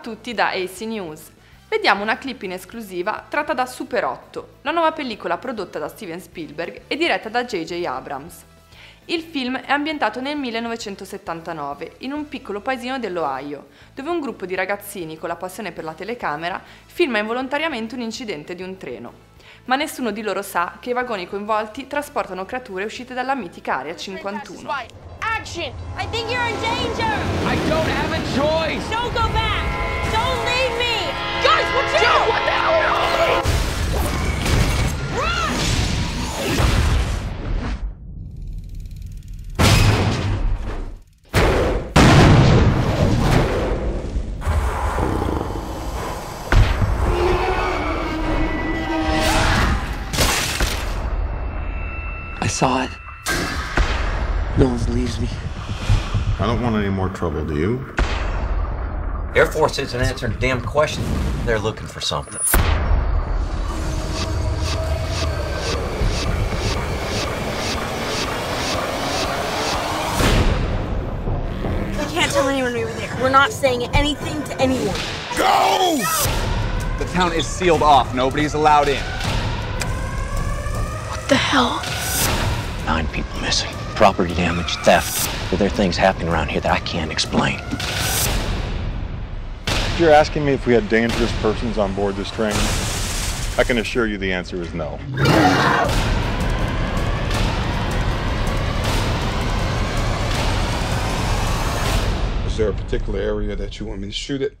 tutti da AC News. Vediamo una clip in esclusiva tratta da Super 8, la nuova pellicola prodotta da Steven Spielberg e diretta da J.J. Abrams. Il film è ambientato nel 1979, in un piccolo paesino dell'Ohio, dove un gruppo di ragazzini con la passione per la telecamera filma involontariamente un incidente di un treno. Ma nessuno di loro sa che i vagoni coinvolti trasportano creature uscite dalla mitica Area 51. Action! I think you're in danger! I don't have a choice! Don't go back! Saw it. No one believes me. I don't want any more trouble, do you? Air Force isn't answering a damn question. They're looking for something. We can't tell anyone we were there. We're not saying anything to anyone. Go! The town is sealed off. Nobody's allowed in. What the hell? Nine people missing. Property damage, theft. There are things happening around here that I can't explain. You're asking me if we had dangerous persons on board this train? I can assure you the answer is no. Is there a particular area that you want me to shoot it?